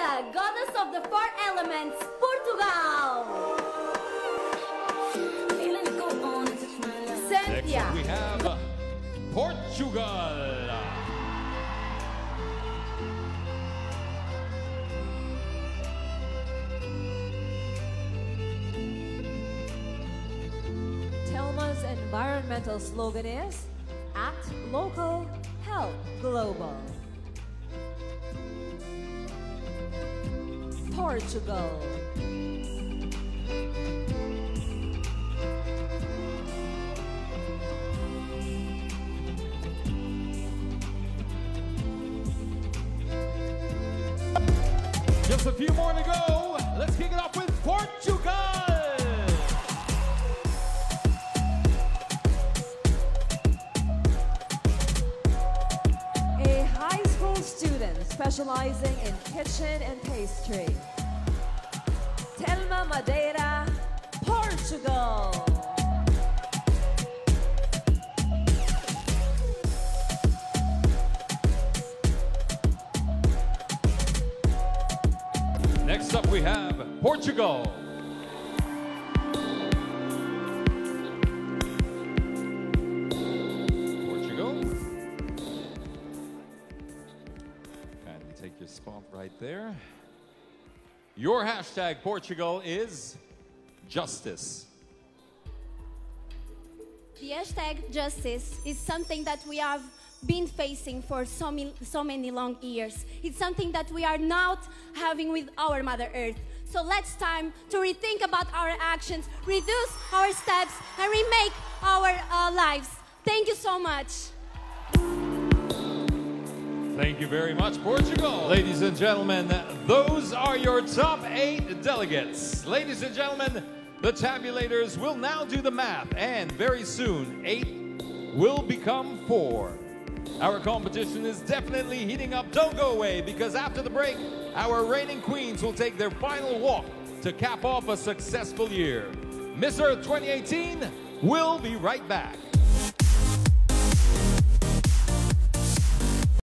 Brenda, goddess of the four elements, Portugal. Next Cynthia. up we have uh, Portugal. Telma's environmental slogan is Act Local, Help Global. Portugal. Just a few more to go. Let's kick it off with Portugal. Specializing in kitchen and pastry. Telma Madeira, Portugal. Next up we have Portugal. Take your spot right there. Your hashtag Portugal is justice. The hashtag justice is something that we have been facing for so, many, so many long years. It's something that we are not having with our Mother Earth. So let's time to rethink about our actions, reduce our steps, and remake our uh, lives. Thank you so much. Thank you very much, Portugal. Ladies and gentlemen, those are your top eight delegates. Ladies and gentlemen, the tabulators will now do the math, and very soon, eight will become four. Our competition is definitely heating up. Don't go away, because after the break, our reigning queens will take their final walk to cap off a successful year. Miss Earth 2018 will be right back.